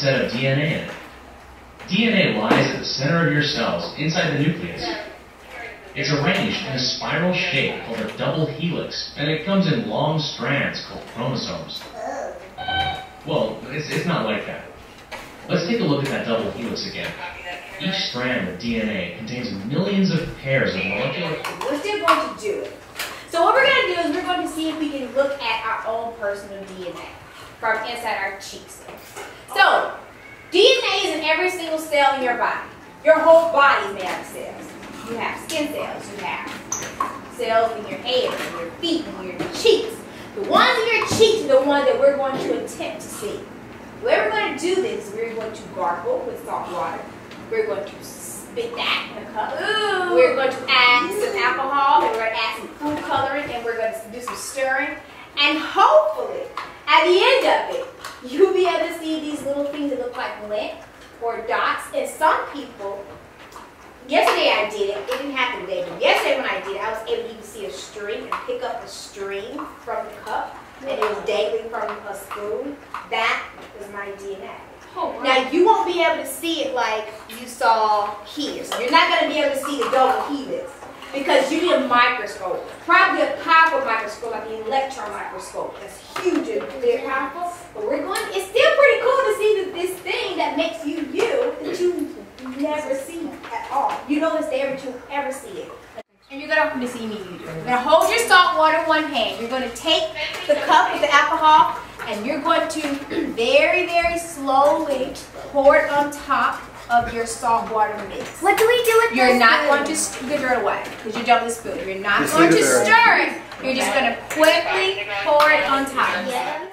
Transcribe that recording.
set of DNA in it. DNA lies at the center of your cells, inside the nucleus. It's arranged in a spiral shape called a double helix, and it comes in long strands called chromosomes. Well, it's, it's not like that. Let's take a look at that double helix again. Each strand of DNA contains millions of pairs of molecular... We're still going to do it. So what we're going to do is we're going to see if we can look at our own personal DNA from inside our cheeks. DNA is in every single cell in your body. Your whole body is made out of cells. You have skin cells, you have cells in your hair, in your feet, in your cheeks. The ones in your cheeks are the ones that we're going to attempt to see. Way we're going to do this, we're going to gargle with salt water. We're going to spit that in a cup. Ooh. We're going to add some alcohol, and we're going to add some food coloring, and we're going to do some stirring. And hopefully, at the end of it, you'll be able to see these little things that look like lint or dots. And some people, yesterday I did it. It didn't happen today, but yesterday when I did it, I was able to even see a string and pick up a string from the cup, and it was dangling from a spoon. That was my DNA. Oh, wow. Now you won't be able to see it like you saw here. So you're not going to be able to see the double helix because you need a microscope. Probably a powerful microscope like the electron microscope. That's huge and clear, powerful. But we're going, it's still pretty cool to see that this thing that makes you you that you never see at all. You know it's there but you ever see it. And you're to see me. You're to hold your salt water in one hand. You're going to take the cup with the alcohol and you're going to very, very slowly pour it on top of your salt water mix. What do we do with this? You're this not food? going to st- give it away because you don't with spoon. You're not Just going to stir it. You're just going to quickly pour it on top. Yeah.